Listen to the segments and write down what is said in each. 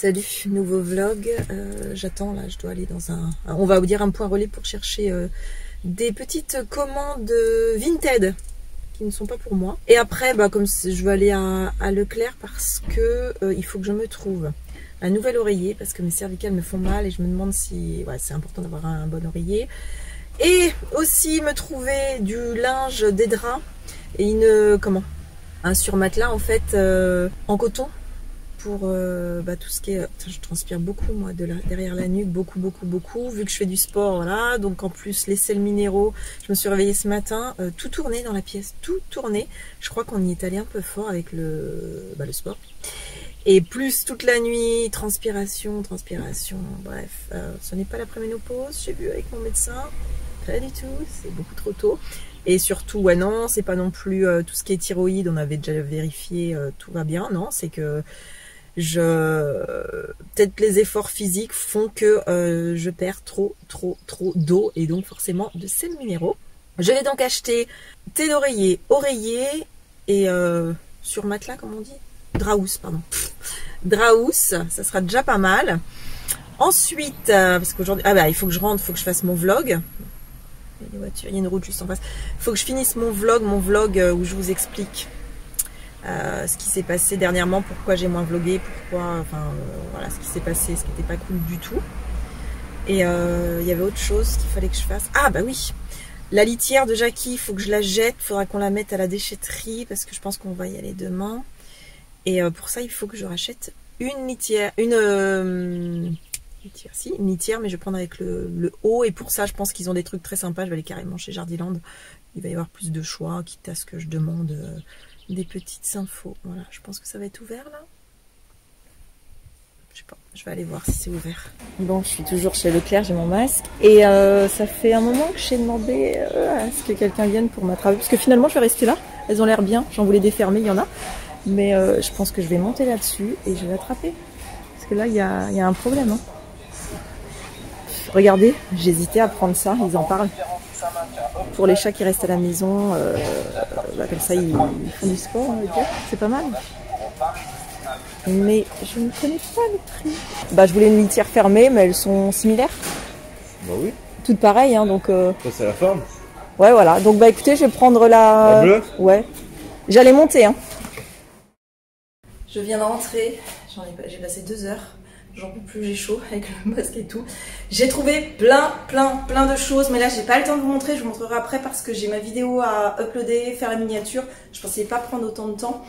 Salut, nouveau vlog. Euh, j'attends là, je dois aller dans un. On va vous dire un point relais pour chercher euh, des petites commandes Vinted qui ne sont pas pour moi. Et après, bah, comme je vais aller à, Leclerc parce que euh, il faut que je me trouve un nouvel oreiller parce que mes cervicales me font mal et je me demande si c'est important d'avoir un, bon oreiller. Et aussi me trouver du linge, des draps et une comment? Un surmatelas en fait en coton pour euh, bah, tout ce qui est... je transpire beaucoup moi de derrière la nuque, beaucoup beaucoup beaucoup, vu que je fais du sport, voilà. Donc en plus les sels minéraux, je me suis réveillée ce matin, euh, tout tourné dans la pièce, tout tourné. Je crois qu'on y est allé un peu fort avec le, bah, le sport. Et plus toute la nuit, transpiration, transpiration, bref. Euh, ce n'est pas la préménopause, j'ai vu avec mon médecin, pas du tout, c'est beaucoup trop tôt. Et surtout, ouais, non, c'est pas non plus tout ce qui est thyroïde, on avait déjà vérifié, tout va bien, non, c'est que je peut-être les efforts physiques font que euh, je perds trop trop trop d'eau et donc forcément de sels minéraux. Je vais donc acheter thé d'oreiller, oreiller et euh, sur matelas comme on dit, draous pardon, draous, ça sera déjà pas mal. Ensuite, euh, parce qu'aujourd'hui, ah bah il faut que je rentre, il faut que je fasse mon vlog. Il y a il y a une route juste en face. Il faut que je finisse mon vlog, mon vlog où je vous explique euh, ce qui s'est passé dernièrement, pourquoi j'ai moins vlogué, pourquoi, enfin euh, voilà, ce qui s'est passé, ce qui n'était pas cool du tout. Et euh, il y avait autre chose qu'il fallait que je fasse. Ah bah oui, la litière de Jackie, il faut que je la jette, il faudra qu'on la mette à la déchetterie parce que je pense qu'on va y aller demain. Et pour ça, il faut que je rachète une litière, une litière, si, une litière, mais je vais prendre avec le, le haut. Et pour ça, je pense qu'ils ont des trucs très sympas. Je vais aller carrément chez Jardiland. Il va y avoir plus de choix, quitte à ce que je demande des petites infos. Voilà, je pense que ça va être ouvert là. Je sais pas, je vais aller voir si c'est ouvert. Bon, je suis toujours chez Leclerc, j'ai mon masque. Et euh, ça fait un moment que j'ai demandé euh, à ce que quelqu'un vienne pour m'attraper. Parce que finalement, je vais rester là. Elles ont l'air bien. J'en voulais défermer, il y en a. Mais euh, je pense que je vais monter là-dessus et je vais l'attraper. Parce que là, il y a, un problème. Hein. Regardez, j'hésitais à prendre ça, ils en parlent. Pour les chats qui restent à la maison, euh, bah, comme ça ils, font du sport, on va dire. C'est pas mal. Mais je ne connais pas le prix. Bah, je voulais une litière fermée, mais elles sont similaires. Bah oui. Toutes pareilles, hein, donc. Euh... Ça, c'est la forme. Ouais, voilà. Donc, bah écoutez, je vais prendre la. La bleue Ouais. J'allais monter, hein. Je viens de rentrer. J'ai passé deux heures j'en peux plus, j'ai chaud avec le masque et tout. J'ai trouvé plein, plein, plein de choses, mais là j'ai pas le temps de vous montrer, je vous montrerai après parce que j'ai ma vidéo à uploader, faire la miniature. Je pensais pas prendre autant de temps.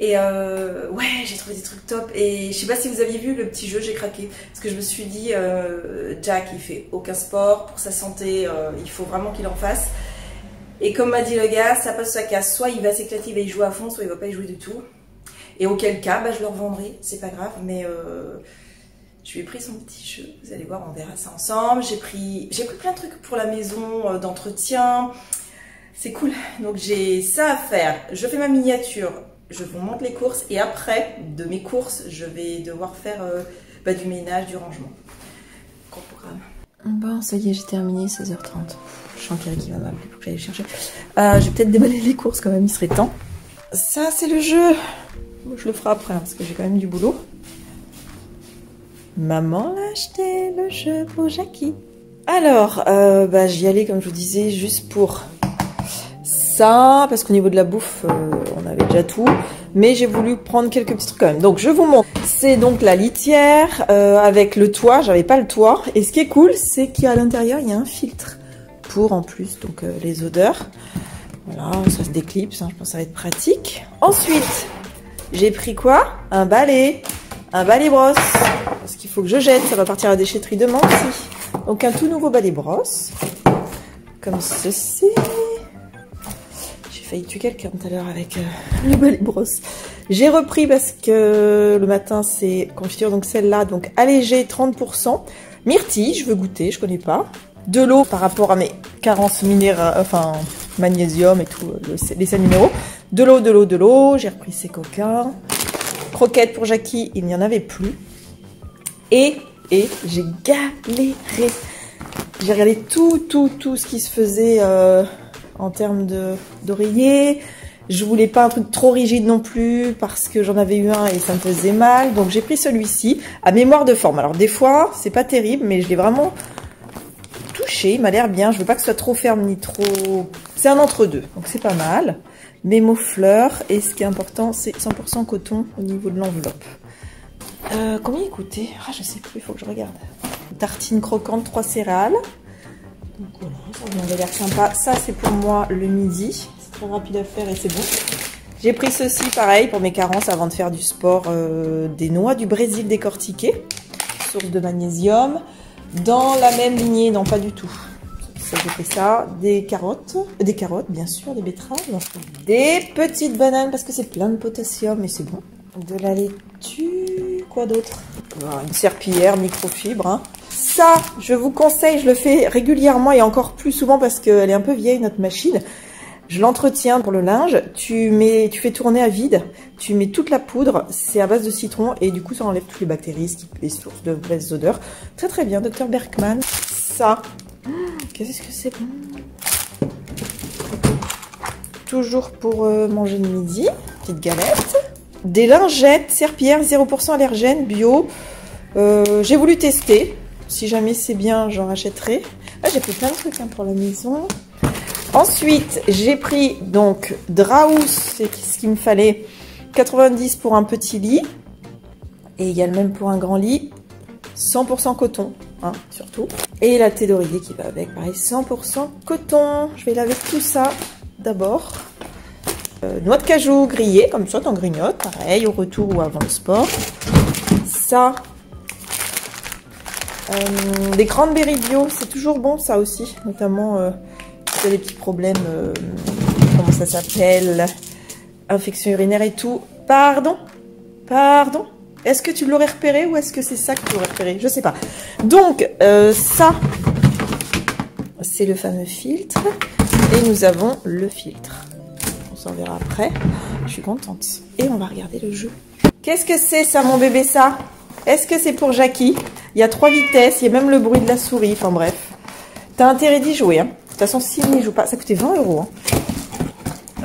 Et euh, ouais, j'ai trouvé des trucs top. Et je sais pas si vous aviez vu le petit jeu, j'ai craqué. Parce que je me suis dit, euh, Jack, il fait aucun sport. Pour sa santé, euh, il faut vraiment qu'il en fasse. Et comme m'a dit le gars, ça passe sa casse. Soit il va s'éclater, il va y jouer à fond, soit il va pas y jouer du tout. Et auquel cas, bah, je le revendrai, c'est pas grave. Mais je lui ai pris son petit jeu, vous allez voir, on verra ça ensemble. J'ai pris, j'ai pris plein de trucs pour la maison, euh, d'entretien. C'est cool. Donc j'ai ça à faire. Je fais ma miniature, je vous montre les courses et après, de mes courses, je vais devoir faire euh, bah, du ménage, du rangement. Gros programme. Bon, ça y est, j'ai terminé, 16h30. Je sens qui va m'appeler pour que j'aille chercher. Euh, je vais peut-être déballer les courses quand même, il serait temps. Ça, c'est le jeu. je le ferai après, hein, parce que j'ai quand même du boulot. Maman a acheté le jeu pour Jackie. Alors, euh, bah, j'y allais, comme je vous disais, juste pour ça, parce qu'au niveau de la bouffe, euh, on avait déjà tout. Mais j'ai voulu prendre quelques petits trucs quand même. Donc, je vous montre. C'est donc la litière euh, avec le toit. J'avais pas le toit. Et ce qui est cool, c'est qu'à l'intérieur, il y a un filtre pour, en plus, donc les odeurs. Voilà, ça se déclipse. Hein, je pense que ça va être pratique. Ensuite, j'ai pris quoi? Un balai. Un balai brosse faut que je jette, ça va partir à la déchetterie demain aussi. Donc un tout nouveau balai brosse, comme ceci. J'ai failli tuer quelqu'un tout à l'heure avec euh, le balai brosse. J'ai repris parce que le matin c'est confiture, donc celle-là, donc allégée 30%. Myrtille, je veux goûter, je connais pas. De l'eau par rapport à mes carences minérales, enfin magnésium et tout, les sels minéraux. De l'eau, de l'eau, de l'eau. J'ai repris ces coquins. Croquettes pour Jackie, il n'y en avait plus. Et, et j'ai galéré. J'ai regardé tout, tout, tout ce qui se faisait euh, en termes d'oreiller. Je voulais pas un truc trop rigide non plus parce que j'en avais eu un et ça me faisait mal. Donc j'ai pris celui-ci à mémoire de forme. Alors des fois, c'est pas terrible, mais je l'ai vraiment touché. Il m'a l'air bien. Je veux pas que ce soit trop ferme ni trop... C'est un entre-deux, donc c'est pas mal. Mémo fleurs. Et ce qui est important, c'est 100% coton au niveau de l'enveloppe. Euh, combien il coûtait Ah, je sais plus, il faut que je regarde. Tartine croquante, 3 céréales. Donc voilà, ça avait l'air sympa. Ça, c'est pour moi le midi. C'est très rapide à faire et c'est bon. J'ai pris ceci, pareil, pour mes carences avant de faire du sport. Euh, des noix du Brésil décortiquées. Source de magnésium. Dans la même lignée, non, pas du tout. J'ai pris ça. Des carottes. Des carottes, bien sûr. Des betteraves. Des petites bananes parce que c'est plein de potassium et c'est bon. De la laitue. Quoi d'autre Une serpillière microfibre. Hein. Ça, je vous conseille, je le fais régulièrement et encore plus souvent parce qu'elle est un peu vieille, notre machine. Je l'entretiens pour le linge. Tu mets, tu fais tourner à vide. Tu mets toute la poudre. C'est à base de citron et du coup, ça enlève toutes les bactéries, ce qui les sources de mauvaises odeurs. Très très bien, docteur Berkman. Ça, qu'est-ce que c'est? Toujours pour euh, manger le midi. Petite galette. Des lingettes serpillères 0% allergènes bio. Euh, j'ai voulu tester. Si jamais c'est bien, j'en rachèterai. Ah, j'ai pris plein de trucs hein, pour la maison. Ensuite, j'ai pris donc Draus, c'est ce qu'il me fallait. 90 pour un petit lit. Et il y a le même pour un grand lit. 100% coton, hein, surtout. Et la thé qui va avec, pareil, 100% coton. Je vais laver tout ça d'abord. Euh, noix de cajou grillée, comme ça, t'en grignotes, pareil, au retour ou avant le sport. Ça, euh, des cranberries bio, c'est toujours bon ça aussi, notamment euh, si des petits problèmes, euh, comment ça s'appelle, infection urinaire et tout. Pardon? Pardon? Est-ce que tu l'aurais repéré ou est-ce que c'est ça que tu l'aurais repéré? Je sais pas. Donc, ça, c'est le fameux filtre. Et nous avons le filtre. S'en verra après. Je suis contente. Et on va regarder le jeu. Qu'est-ce que c'est ça, mon bébé, ça? Est-ce que c'est pour Jackie? Il y a trois vitesses, il y a même le bruit de la souris. Enfin bref. T'as intérêt d'y jouer. Hein. De toute façon, s'il n'y joue pas, ça coûtait 20 euros. Hein.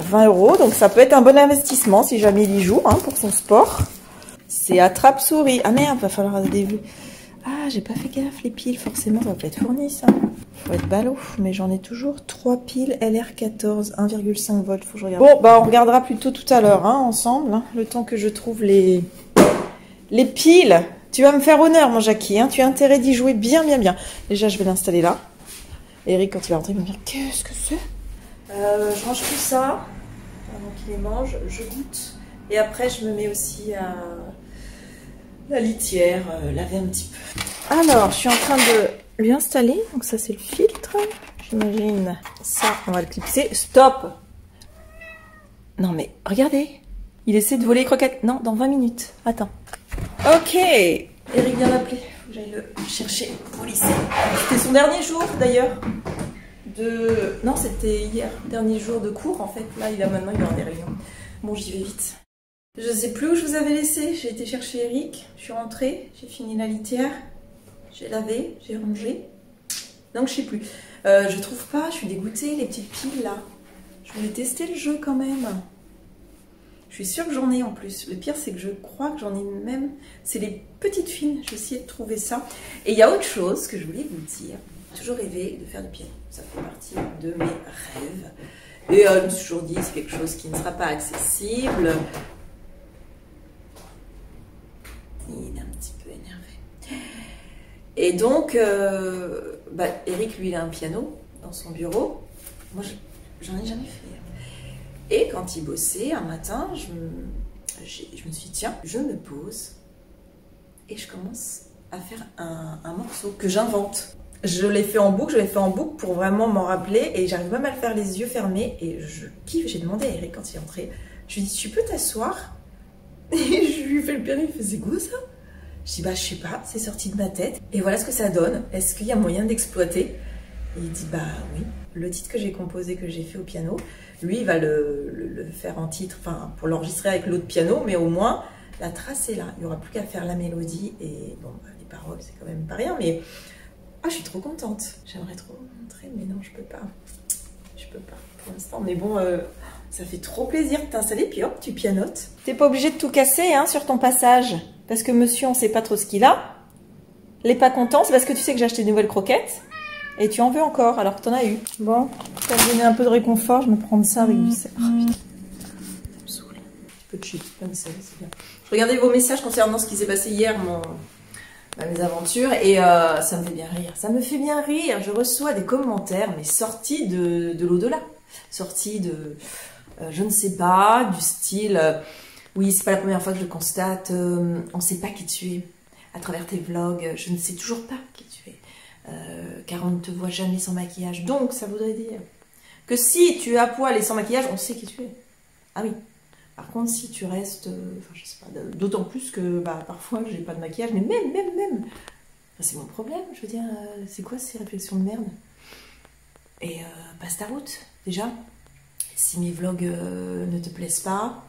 20 euros, donc ça peut être un bon investissement si jamais il y joue hein, pour son sport. C'est attrape-souris. Ah merde, va falloir des Ah, j'ai pas fait gaffe, les piles, forcément, ça va pas être fourni, ça. Faut être ballot, mais j'en ai toujours 3 piles LR14, 1,5 volts, faut que je regarde. Bon, bah on regardera plutôt tout à l'heure, hein, ensemble, hein, le temps que je trouve les... Les piles Tu vas me faire honneur, mon Jackie, hein, tu as intérêt d'y jouer bien, bien, bien. Déjà, je vais l'installer là. Eric, quand il va rentrer, il va me dire, qu'est-ce que c'est? Euh, Je range tout ça, avant qu'il les mange, je goûte. Et après, je me mets aussi à la litière, euh, laver un petit peu. Alors, je suis en train de lui installer. Donc ça, c'est le filtre. J'imagine ça, on va le clipser. Stop Non mais, regardez Il essaie de voler les croquettes. Non, dans 20 minutes. Attends. Ok Eric vient d'appeler. Faut que j'aille le chercher au lycée. C'était son dernier jour, d'ailleurs. De... Non, c'était hier. Dernier jour de cours, en fait. Là, il a maintenant, il des réunions. Bon, j'y vais vite. Je sais plus où je vous avais laissé. J'ai été chercher Eric. Je suis rentrée. J'ai fini la litière. J'ai lavé. J'ai rangé. Donc je sais plus. Euh, je trouve pas. Je suis dégoûtée. Les petites piles là. Je voulais tester le jeu quand même. Je suis sûre que j'en ai en plus. Le pire c'est que je crois que j'en ai même. C'est les petites fines. Je vais essayer de trouver ça. Et il y a autre chose que je voulais vous dire. J'ai toujours rêvé de faire du piano. Ça fait partie de mes rêves. Et euh, me suis toujours dit, c'est quelque chose qui ne sera pas accessible. Il est un petit peu énervé. Et donc, euh, bah, Eric, lui, il a un piano dans son bureau. Moi, j'en ai jamais fait. Et quand il bossait, un matin, je me, suis dit, tiens, je me pose et je commence à faire un, morceau que j'invente. Je l'ai fait en boucle, je l'ai fait en boucle pour vraiment m'en rappeler et j'arrive même à le faire les yeux fermés et je kiffe. J'ai demandé à Eric quand il est entré, je lui ai dit, tu peux t'asseoir? lui le piano, il fait c'est quoi ça? Je dis bah je sais pas, c'est sorti de ma tête. Et voilà ce que ça donne. Est-ce qu'il y a moyen d'exploiter? Il dit bah oui. Le titre que j'ai composé, que j'ai fait au piano, lui il va le, faire en titre, enfin pour l'enregistrer avec l'autre piano, mais au moins la trace est là. Il n'y aura plus qu'à faire la mélodie et bon bah, les paroles c'est quand même pas rien, mais ah je suis trop contente. J'aimerais trop montrer, mais non je peux pas. Peux pas pour l'instant. Mais bon, euh, ça fait trop plaisir de t'installer, puis hop, tu pianotes. T'es pas obligé de tout casser hein, sur ton passage, parce que monsieur, on sait pas trop ce qu'il a. Les pas content, c'est parce que tu sais que j'ai acheté de nouvelles croquettes. Et tu en veux encore, alors que t'en as eu. Bon, ça me donner un peu de réconfort, je me prends ça avec du sel. Oh, putain. Ça me saoule. Un peu de chute, pas de sel, c'est bien. Je regardais vos messages concernant ce qui s'est passé hier, mon, mes aventures, et euh, ça me fait bien rire. Ça me fait bien rire. Je reçois des commentaires, mais sortis de, de l'au-delà. Sortis de, euh, je ne sais pas, du style, euh, oui, c'est pas la première fois que je constate, on sait pas qui tu es. À travers tes vlogs, je ne sais toujours pas qui tu es. Car on ne te voit jamais sans maquillage. Donc, ça voudrait dire que si tu à poil et sans maquillage, on sait qui tu es. Ah oui. Par contre, si tu restes, euh, enfin, je sais pas, d'autant plus que bah, parfois j'ai pas de maquillage, mais même, même, même, c'est mon problème. Je veux dire, euh, c'est quoi ces réflexions de merde? Et euh, passe ta route, déjà. Si mes vlogs ne te plaisent pas,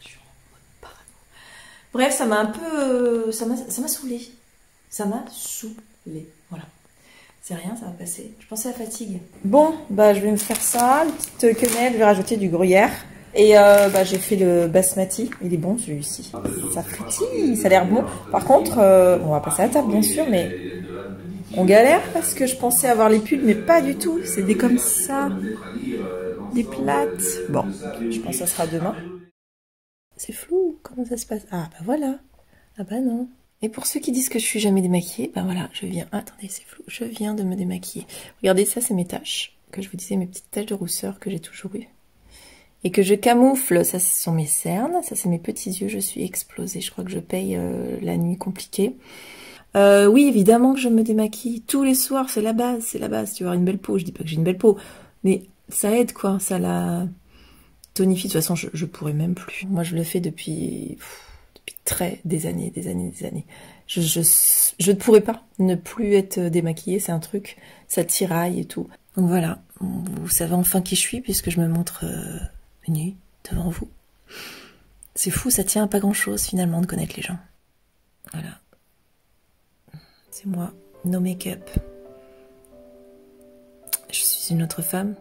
je en mode parano. Bref, ça m'a un peu. Ça m'a ça m'a saoulé. Ça m'a saoulé. Voilà. C'est rien, ça va passer. Je pensais à la fatigue. Bon, bah je vais me faire ça, une petite quenelle, je vais rajouter du gruyère. Et euh, bah, j'ai fait le basmati. Il est bon celui-ci. Ça frétille, ça a l'air bon. Par contre, euh, on va passer à la table bien sûr, mais on galère parce que je pensais avoir les pulls, mais pas du tout. C'est des comme ça, des plates. Bon, je pense que ça sera demain. C'est flou, comment ça se passe? Ah bah voilà. Ah bah non. Et pour ceux qui disent que je suis jamais démaquillée, bah voilà, je viens. Attendez, c'est flou. Je viens de me démaquiller. Regardez, ça c'est mes taches que je vous disais, mes petites taches de rousseur que j'ai toujours eues et que je camoufle. Ça, ce sont mes cernes. Ça, c'est mes petits yeux. Je suis explosée. Je crois que je paye euh, la nuit compliquée. Euh, oui, évidemment que je me démaquille tous les soirs. C'est la base. C'est la base. Tu avoir une belle peau. Je dis pas que j'ai une belle peau, mais ça aide quoi. Ça la tonifie. De toute façon, je, je pourrais même plus. Moi, je le fais depuis très des années, des années, des années. Je, ne pourrais pas ne plus être démaquillée. C'est un truc. Ça tiraille et tout. Donc voilà. Vous savez enfin qui je suis puisque je me montre. Euh, nue devant vous. C'est fou, ça tient à pas grand chose finalement de connaître les gens. Voilà. C'est moi, no make-up. Je suis une autre femme.